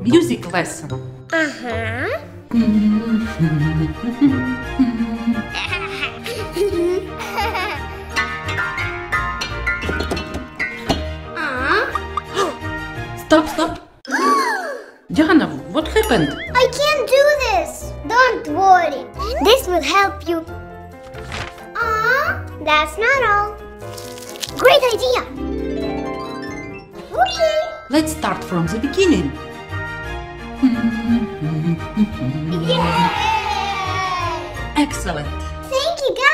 Music lesson. Uh-huh. uh, Stop, stop. Diana, what happened? I can't do this. Don't worry. This will help you. Ah, that's not all. Great idea. Okay. Let's start from the beginning. Yay! Excellent. Thank you, guys.